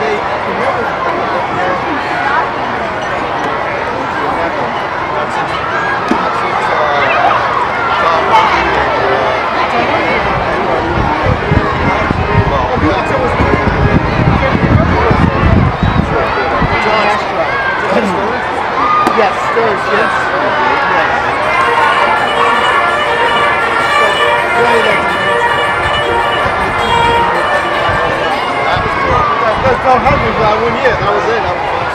they, they, remember, Yes, no, hundreds. I one year. I was in. that was it.